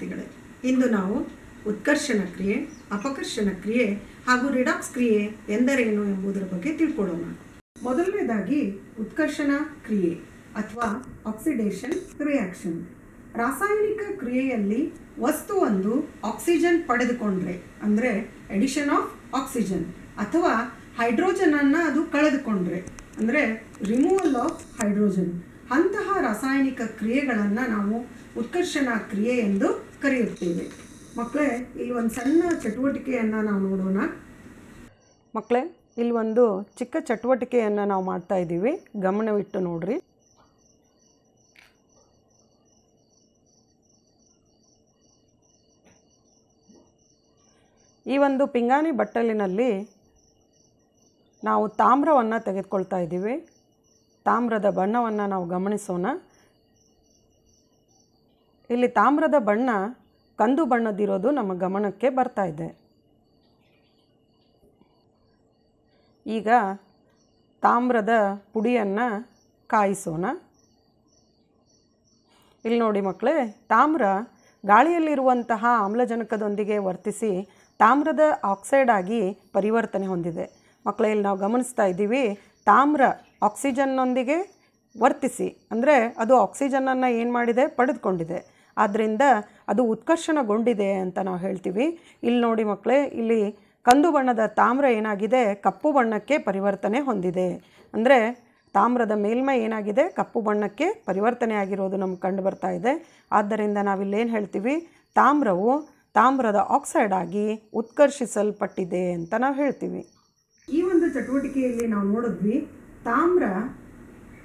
ವಿದ್ಯಾರ್ಥಿಗಳೇ. ಇಂದು ನಾವು ಉತ್ಕರ್ಷಣ ಕ್ರಿಯೆ, ಅಪಕರ್ಷಣ ಕ್ರಿಯೆ ಹಾಗೂ ರಿಡಾಕ್ಸ್ ಕ್ರಿಯೆ ಎಂದರೇನು ಎಂಬುದರ ಬಗ್ಗೆ ತಿಳ್ಕೊಳ್ಳೋಣ. ಮೊದಲನೇದಾಗಿ ಉತ್ಕರ್ಷಣ ಕ್ರಿಯೆ ಅಥವಾ ಆಕ್ಸಿಡೇಷನ್ ರಿಯಾಕ್ಷನ್. ರಾಸಾಯನಿಕ ಕ್ರಿಯೆಯಲ್ಲಿ ವಸ್ತುವೊಂದು ಆಕ್ಸಿಜನ್ ಪಡೆದುಕೊಂಡ್ರೆ, ಅಂದರೆ ಎಡಿಷನ್ ಆಫ್ ಆಕ್ಸಿಜನ್ ಅಥವಾ ಹೈಡ್ರೋಜನ್ ಅನ್ನ ಅದು ಕಳೆದುಕೊಂಡ್ರೆ, ಅಂದರೆ ರಿಮೂವಲ್ ಆಫ್ ಹೈಡ್ರೋಜನ್. ಅಂತಹ ರಾಸಾಯನಿಕ ಕ್ರಿಯೆಗಳನ್ನು ನಾವು ಉತ್ಕರ್ಷಣ ಕ್ರಿಯೆ ಎಂದು ಕರೆಯುತ್ತೇವೆ. ಮಕ್ಕಳೇ ಇಲ್ಲಿ ಒಂದು ಸಣ್ಣ ಚಟುವಟಿಕೆಯನ್ನು ನಾವು ನೋಡೋಣ. ಮಕ್ಕಳೇ ಇಲ್ಲಿ ಒಂದು ಚಿಕ್ಕ ಚಟುವಟಿಕೆಯನ್ನು ನಾವು ಮಾಡ್ತಾ ಇದ್ದೀವಿ. ಗಮನವಿಟ್ಟು ನೋಡ್ರಿ. ಈ ಒಂದು ಪಿಂಗಾಣಿ ಬಟ್ಟಲಿನಲ್ಲಿ ನಾವು ತಾಮ್ರವನ್ನು ತೆಗೆದುಕೊಳ್ತಾ ಇದ್ದೀವಿ. ತಾಮ್ರದ ಬಣ್ಣವನ್ನು ನಾವು ಗಮನಿಸೋಣ. ಇಲ್ಲಿ ತಾಮ್ರದ ಬಣ್ಣ ಕಂದು ಬಣ್ಣದಿರೋದು ನಮ್ಮ ಗಮನಕ್ಕೆ ಬರ್ತಾ ಇದೆ. ಈಗ ತಾಮ್ರದ ಪುಡಿಯನ್ನು ಕಾಯಿಸೋಣ. ಇಲ್ಲಿ ನೋಡಿ ಮಕ್ಕಳೇ, ತಾಮ್ರ ಗಾಳಿಯಲ್ಲಿರುವಂತಹ ಆಮ್ಲಜನಕದೊಂದಿಗೆ ವರ್ತಿಸಿ ತಾಮ್ರದ ಆಕ್ಸೈಡ್ ಆಗಿ ಪರಿವರ್ತನೆ ಹೊಂದಿದೆ. ಮಕ್ಕಳೇ, ಇಲ್ಲಿ ನಾವು ಗಮನಿಸ್ತಾ ಇದ್ದೀವಿ, ತಾಮ್ರ ಆಕ್ಸಿಜನ್ನೊಂದಿಗೆ ವರ್ತಿಸಿ, ಅಂದರೆ ಅದು ಆಕ್ಸಿಜನನ್ನು ಏನು ಮಾಡಿದೆ? ಪಡೆದುಕೊಂಡಿದೆ. ಆದ್ದರಿಂದ ಅದು ಉತ್ಕರ್ಷಣಗೊಂಡಿದೆ ಅಂತ ನಾವು ಹೇಳ್ತೀವಿ. ಇಲ್ಲಿ ನೋಡಿ ಮಕ್ಕಳೇ, ಇಲ್ಲಿ ಕಂದು ಬಣ್ಣದ ತಾಮ್ರ ಏನಾಗಿದೆ? ಕಪ್ಪು ಬಣ್ಣಕ್ಕೆ ಪರಿವರ್ತನೆ ಹೊಂದಿದೆ. ಅಂದರೆ ತಾಮ್ರದ ಮೇಲ್ಮೈ ಏನಾಗಿದೆ? ಕಪ್ಪು ಬಣ್ಣಕ್ಕೆ ಪರಿವರ್ತನೆ ಆಗಿರೋದು ನಮ್ಗೆ ಕಂಡು ಬರ್ತಾ ಇದೆ. ಆದ್ದರಿಂದ ನಾವಿಲ್ಲೇನು ಹೇಳ್ತೀವಿ? ತಾಮ್ರವು ತಾಮ್ರದ ಆಕ್ಸೈಡ್ ಆಗಿ ಉತ್ಕರ್ಷಿಸಲ್ಪಟ್ಟಿದೆ ಅಂತ ನಾವು ಹೇಳ್ತೀವಿ. ಈ ಒಂದು ಚಟುವಟಿಕೆಯಲ್ಲಿ ನಾವು ನೋಡಿದ್ವಿ, ತಾಮ್ರ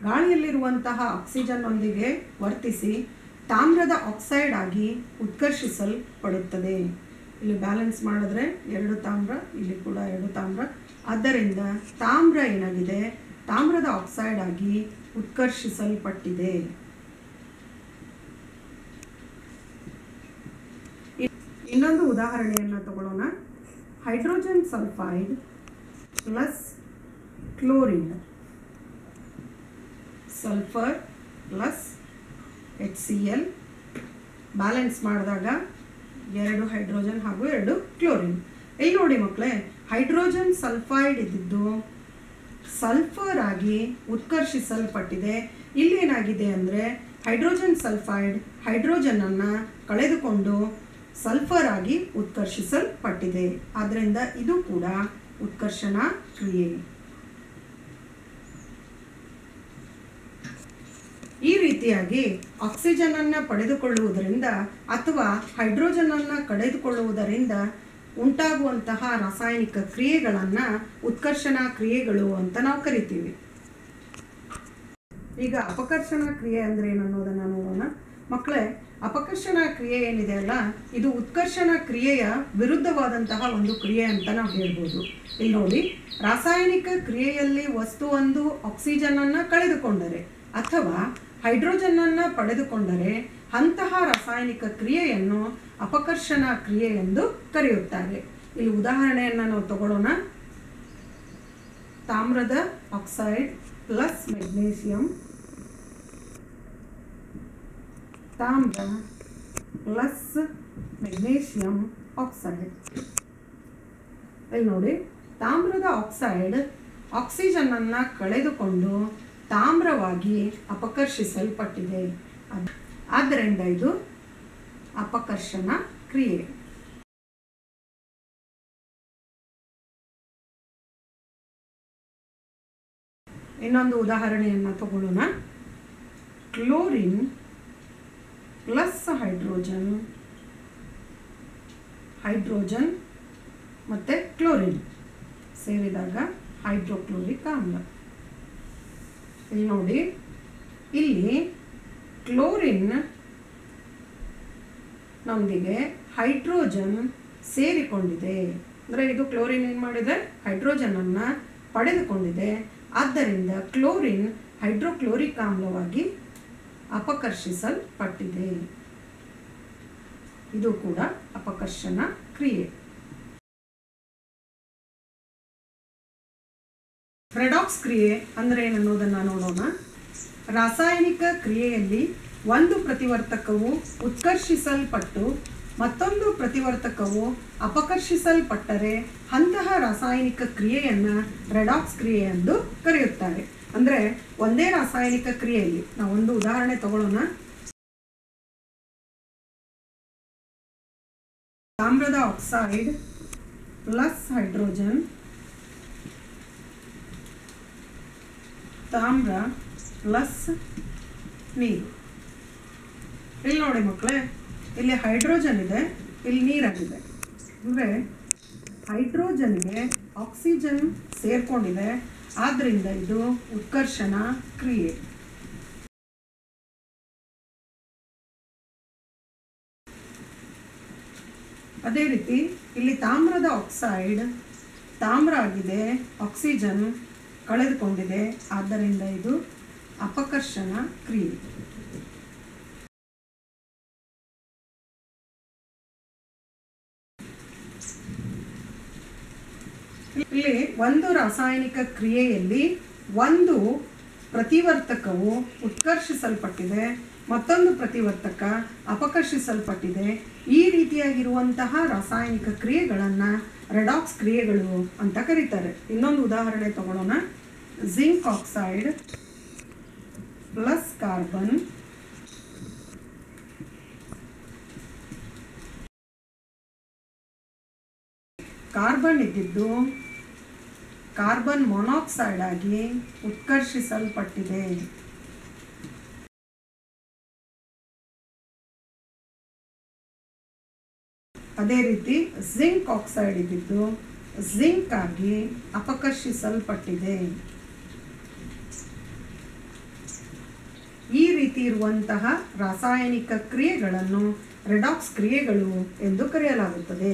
ಗಾಳಿಯಲ್ಲಿರುವಂತಹ ಆಕ್ಸಿಜನ್ನೊಂದಿಗೆ ವರ್ತಿಸಿ ತಾಮ್ರದ ಆಕ್ಸೈಡ್ ಆಗಿ ಉತ್ಕರ್ಷಿಸಲ್ಪಡುತ್ತದೆ. ಇಲ್ಲಿ ಬ್ಯಾಲೆನ್ಸ್ ಮಾಡಿದ್ರೆ ಎರಡು ತಾಮ್ರ, ಇಲ್ಲಿ ಕೂಡ ಎರಡು ತಾಮ್ರ. ಆದ್ದರಿಂದ ತಾಮ್ರ ಏನಾಗಿದೆ? ತಾಮ್ರದ ಆಕ್ಸೈಡ್ ಆಗಿ ಉತ್ಕರ್ಷಿಸಲ್ಪಟ್ಟಿದೆ. ಇನ್ನೊಂದು ಉದಾಹರಣೆಯನ್ನು ತಗೊಳ್ಳೋಣ hydrogen sulphide plus chlorine. Sulphur plus H C L balance ಮಾಡಿದಾಗ ಎರಡು ಹೈಡ್ರೋಜನ್ ಹಾಗೂ ಎರಡು ಕ್ಲೋರಿನ್ ಇಲ್ಲಿ ನೋಡಿ ಮಕ್ಕಳೇ ಹೈಡ್ರೋಜನ್ ಸಲ್ಫೈಡ್ ಇದ್ದಿದ್ದು ಸಲ್ಫರ್ ಆಗಿ ಉತ್ಕರ್ಷಿಸಲ್ಪಟ್ಟಿದೆ. ಇಲ್ಲೇನಾಗಿದೆ ಅಂದರೆ ಹೈಡ್ರೋಜನ್ ಸಲ್ಫೈಡ್ ಹೈಡ್ರೋಜನನ್ನು ಕಳೆದುಕೊಂಡು ಸಲ್ಫರ್ ಆಗಿ ಉತ್ಕರ್ಷಿಸಲ್ಪಟ್ಟಿದೆ. ಆದ್ದರಿಂದ ಇದು ಕೂಡ ಉತ್ಕರ್ಷಣ ಕ್ರಿಯೆ ಈ ರೀತಿಯಾಗಿ ಆಕ್ಸಿಜನ್ ಅನ್ನ ಪಡೆದುಕೊಳ್ಳುವುದರಿಂದ ಅಥವಾ ಹೈಡ್ರೋಜನ್ ಅನ್ನ ಕಳೆದುಕೊಳ್ಳುವುದರಿಂದ ಉಂಟಾಗುವಂತಹ ರಾಸಾಯನಿಕ ಕ್ರಿಯೆಗಳನ್ನ ಉತ್ಕರ್ಷಣ ಕ್ರಿಯೆಗಳು ಅಂತ ನಾವು ಕರಿತೀವಿ. ಈಗ ಅಪಕರ್ಷಣ ಕ್ರಿಯೆ ಅಂದ್ರೆ ಏನು ಅನ್ನೋದನ್ನ ನೋಡೋಣ. ಮಕ್ಕಳೇ ಅಪಕರ್ಷಣ ಕ್ರಿಯೆ ಏನಿದೆ ಅಲ್ಲ, ಇದು ಉತ್ಕರ್ಷಣ ಕ್ರಿಯೆಯ ವಿರುದ್ಧವಾದಂತಹ ಒಂದು ಕ್ರಿಯೆ ಅಂತ ನಾವು ಹೇಳ್ಬೋದು. ಇಲ್ಲಿ ನೋಡಿ, ರಾಸಾಯನಿಕ ಕ್ರಿಯೆಯಲ್ಲಿ ವಸ್ತುವೊಂದು ಆಕ್ಸಿಜನ್ ಅನ್ನ ಕಳೆದುಕೊಂಡರೆ ಅಥವಾ ಹೈಡ್ರೋಜನ್ ಅನ್ನ ಪಡೆದುಕೊಂಡರೆ ಅಂತಹ ರಾಸಾಯನಿಕ ಕ್ರಿಯೆಯನ್ನು ಅಪಕರ್ಷಣ ಕ್ರಿಯೆ ಎಂದು ಕರೆಯುತ್ತಾರೆ. ಇಲ್ಲಿ ಉದಾಹರಣೆಯನ್ನು ನಾವು ತಗೊಳ್ಳೋಣ. ತಾಮ್ರದ ಆಕ್ಸೈಡ್ ಪ್ಲಸ್ ಮೆಗ್ನೀಷಿಯಂ ತಾಮ್ರ ಪ್ಲಸ್ ಮೆಗ್ನೀಷಿಯಂ ಆಕ್ಸೈಡ್. ಇಲ್ಲಿ ನೋಡಿ, ತಾಮ್ರದ ಆಕ್ಸೈಡ್ ಆಕ್ಸಿಜನ್ ಅನ್ನ ಕಳೆದುಕೊಂಡು ತಾಮ್ರವಾಗಿ ಅಪಕರ್ಷಿಸಲ್ಪಟ್ಟಿದೆ. ಆದ್ದರಿಂದ ಇದು ಅಪಕರ್ಷಣ ಕ್ರಿಯೆ. ಇನ್ನೊಂದು ಉದಾಹರಣೆಯನ್ನು ತಗೊಳ್ಳೋಣ. ಕ್ಲೋರಿನ್ ಪ್ಲಸ್ ಹೈಡ್ರೋಜನ್ ಹೈಡ್ರೋಜನ್ ಮತ್ತು ಕ್ಲೋರಿನ್ ಸೇರಿದಾಗ ಹೈಡ್ರೋಕ್ಲೋರಿಕ್ ಆಮ್ಲ. ಇಲ್ಲಿ ನೋಡಿ. ಇಲ್ಲಿ ಕ್ಲೋರಿನ್ ನೊಂದಿಗೆ ಹೈಡ್ರೋಜನ್ ಸೇರಿಕೊಂಡಿದೆ. ಅಂದರೆ ಇದು ಕ್ಲೋರಿನ್ ಏನು ಮಾಡಿದೆ? ಹೈಡ್ರೋಜನ್ ಅನ್ನು ಪಡೆದುಕೊಂಡಿದೆ. ಆದ್ದರಿಂದ ಕ್ಲೋರಿನ್ ಹೈಡ್ರೋಕ್ಲೋರಿಕ್ ಆಮ್ಲವಾಗಿ ಅಪಕರ್ಷಿಸಲ್ಪಟ್ಟಿದೆ. ಇದು ಕೂಡ ಅಪಕರ್ಷಣ ಕ್ರಿಯೆ. ರೆಡಾಕ್ಸ್ ಕ್ರಿಯೆ ಅಂದರೆ ಏನನ್ನೋದನ್ನು ನೋಡೋಣ. ರಾಸಾಯನಿಕ ಕ್ರಿಯೆಯಲ್ಲಿ ಒಂದು ಪ್ರತಿವರ್ತಕವು ಉತ್ಕರ್ಷಿಸಲ್ಪಟ್ಟು ಮತ್ತೊಂದು ಪ್ರತಿವರ್ತಕವು ಅಪಕರ್ಷಿಸಲ್ಪಟ್ಟರೆ ಅಂತಹ ರಾಸಾಯನಿಕ ಕ್ರಿಯೆಯನ್ನು ರೆಡಾಕ್ಸ್ ಕ್ರಿಯೆ ಎಂದು ಕರೆಯುತ್ತಾರೆ. ಅಂದರೆ ಒಂದೇ ರಾಸಾಯನಿಕ ಕ್ರಿಯೆಯಲ್ಲಿ. ನಾವು ಒಂದು ಉದಾಹರಣೆ ತಗೊಳ್ಳೋಣ ತಾಮ್ರದ ಆಕ್ಸೈಡ್ ಪ್ಲಸ್ ಹೈಡ್ರೋಜನ್ ತಾಮ್ರ ಪ್ಲಸ್ ನೀರು. ಇಲ್ಲಿ ನೋಡಿ ಮಕ್ಕಳೇ, ಇಲ್ಲಿ ಹೈಡ್ರೋಜನ್ ಇದೆ, ಇಲ್ಲಿ ನೀರಾಗಿದೆ. ಅಂದರೆ ಹೈಡ್ರೋಜನ್ಗೆ ಆಕ್ಸಿಜನ್ ಸೇರ್ಕೊಂಡಿದೆ ಆದ್ದರಿಂದ ಇದು ಉತ್ಕರ್ಷಣ ಕ್ರಿಯೆ. ಅದೇ ರೀತಿ ಇಲ್ಲಿ ತಾಮ್ರದ ಆಕ್ಸೈಡ್ ತಾಮ್ರ ಆಗಿದೆ ಆಕ್ಸಿಜನ್ ಕಳೆದುಕೊಂಡಿದೆ. ಆದ್ದರಿಂದ ಇದು ಅಪಕರ್ಷಣ ಕ್ರಿಯೆ. ಇಲ್ಲಿ ಒಂದು ರಾಸಾಯನಿಕ ಕ್ರಿಯೆಯಲ್ಲಿ ಒಂದು ಪ್ರತಿವರ್ತಕವು ಉತ್ಕರ್ಷಿಸಲ್ಪಟ್ಟಿದೆ. ಮತ್ತೊಂದು ಪ್ರತಿವರ್ತಕ ಅಪಕರ್ಷಿಸಲ್ಪಟ್ಟಿದೆ. ಈ ರೀತಿಯಾಗಿರುವಂತಹ ರಾಸಾಯನಿಕ ಕ್ರಿಯೆಗಳನ್ನು ರೆಡಾಕ್ಸ್ ಕ್ರಿಯೆಗಳು ಅಂತ ಕರೀತಾರೆ. ಇನ್ನೊಂದು ಉದಾಹರಣೆ ತಗೊಳ್ಳೋಣ zinc oxide plus carbon. Carbon ಇದ್ದಿದ್ದು ಕಾರ್ಬನ್ ಮೊನಾಕ್ಸೈಡ್ ಆಗಿ ಉತ್ಕರ್ಷಿಸಲ್ಪಟ್ಟಿದೆ. ಅದೇ ರೀತಿ ಜಿಂಕ್ ಆಕ್ಸೈಡ್ ಇದ್ದಿದ್ದು ಜಿಂಕ್ ಆಗಿ ಅಪಕರ್ಷಿಸಲ್ಪಟ್ಟಿದೆ. ಈ ರೀತಿ ಇರುವಂತಹ ರಾಸಾಯನಿಕ ಕ್ರಿಯೆಗಳನ್ನು ರೆಡಾಕ್ಸ್ ಕ್ರಿಯೆಗಳು ಎಂದು ಕರೆಯಲಾಗುತ್ತದೆ.